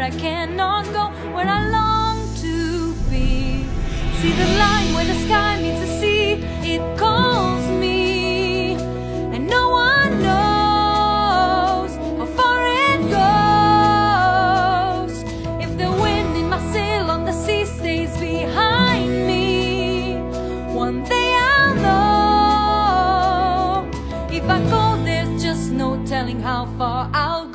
where I cannot go, where I long to be. See the line where the sky meets the sea, it calls me, and no one knows how far it goes. If the wind in my sail on the sea stays behind me, one day I'll know. If I go, there's just no telling how far I'll